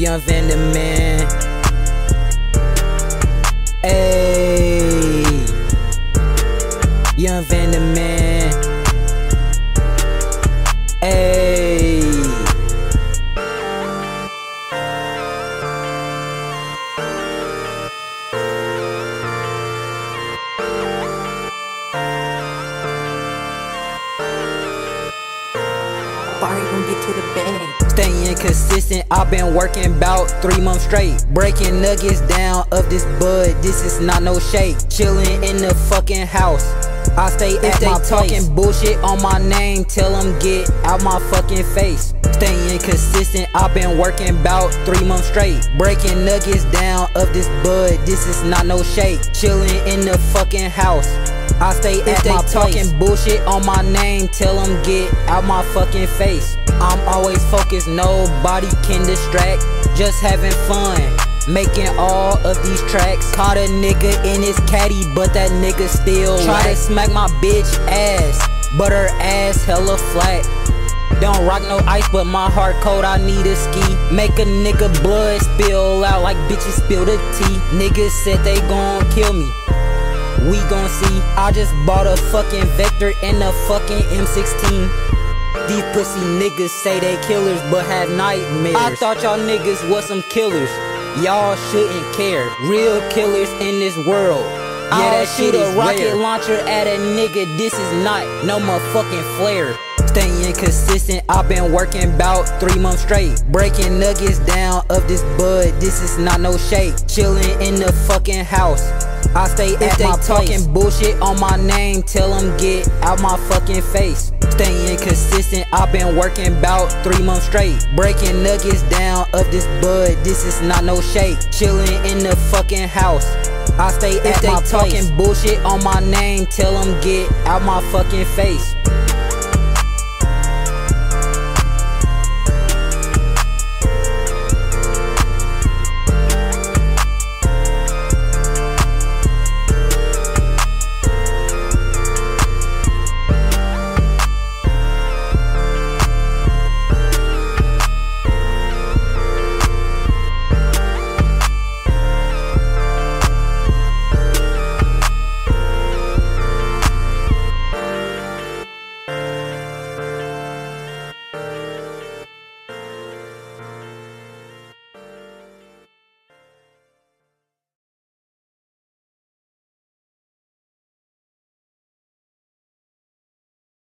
Young VanTheMan. Ayy. Young VanTheMan. Ayy. Barry gon' get to the bag. Staying consistent, I've been working about three months straight. Breaking nuggets down of this bud, this is not no shake. Chilling in the fucking house. I stay if at they my talking bullshit on my name, tell them get out my fucking face. Staying consistent, I've been working about three months straight. Breaking nuggets down of this bud, this is not no shake. Chilling in the fucking house. I stay if at they my talking bullshit on my name, tell them get out my fucking face. I'm always focused, nobody can distract. Just having fun, making all of these tracks. Caught a nigga in his caddy, but that nigga still try to smack my bitch ass, but her ass hella flat. Don't rock no ice, but my heart cold, I need a ski. Make a nigga blood spill out like bitches spill the tea. Niggas said they gon' kill me. We gon' see. I just bought a fucking Vector and a fucking M16. These pussy niggas say they killers but have nightmares. I thought y'all niggas was some killers. Y'all shouldn't care. Real killers in this world. Yeah, that shit a rocket launcher at a nigga. This is not no motherfucking flare. Staying consistent, I've been working about three months straight. Breaking nuggets down of this bud, this is not no shake. Chilling in the fucking house. I stay if at they my talking bullshit on my name, tell them get out my fucking face. Staying consistent, I've been working about three months straight. Breaking nuggets down of this bud, this is not no shake. Chilling in the fucking house. I stay if at they my talking bullshit on my name, tell them get out my fucking face.